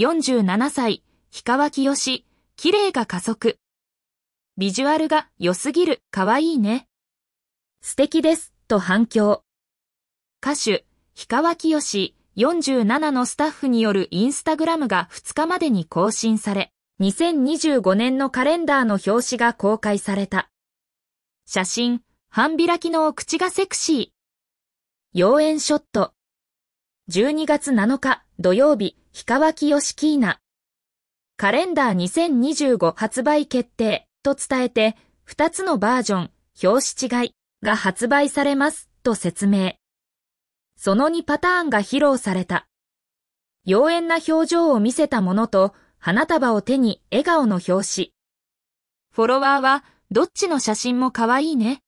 47歳、氷川きよし、綺麗が加速。ビジュアルが良すぎる、可愛いね。素敵です、と反響。歌手、氷川きよし、47のスタッフによるインスタグラムが2日までに更新され、2025年のカレンダーの表紙が公開された。写真、半開きのお口がセクシー。妖艶ショット。12月7日土曜日、氷川きよしキーナ。カレンダー2025発売決定と伝えて、2つのバージョン、表紙違いが発売されますと説明。その2パターンが披露された。妖艶な表情を見せたものと、花束を手に笑顔の表紙。フォロワーは、どっちの写真も可愛いね。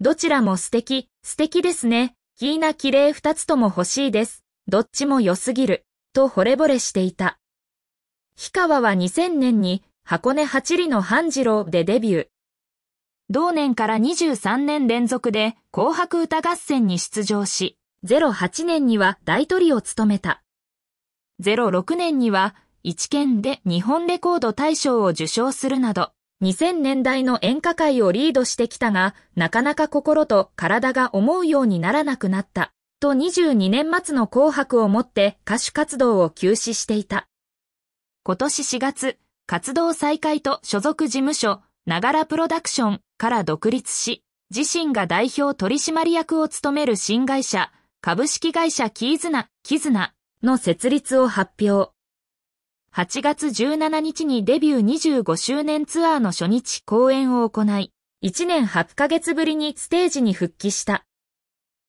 どちらも素敵、素敵ですね。キーナ綺麗二つとも欲しいです。どっちも良すぎる。と惚れ惚れしていた。氷川は2000年に箱根八里の半次郎でデビュー。同年から23年連続で紅白歌合戦に出場し、08年には大トリを務めた。06年には一見で日本レコード大賞を受賞するなど、2000年代の演歌界をリードしてきたが、なかなか心と体が思うようにならなくなった。と22年末の紅白をもって歌手活動を休止していた。今年4月、活動再開と所属事務所、ながらプロダクションから独立し、自身が代表取締役を務める新会社、株式会社キーズナ、キズナの設立を発表。8月17日にデビュー25周年ツアーの初日公演を行い、1年8ヶ月ぶりにステージに復帰した。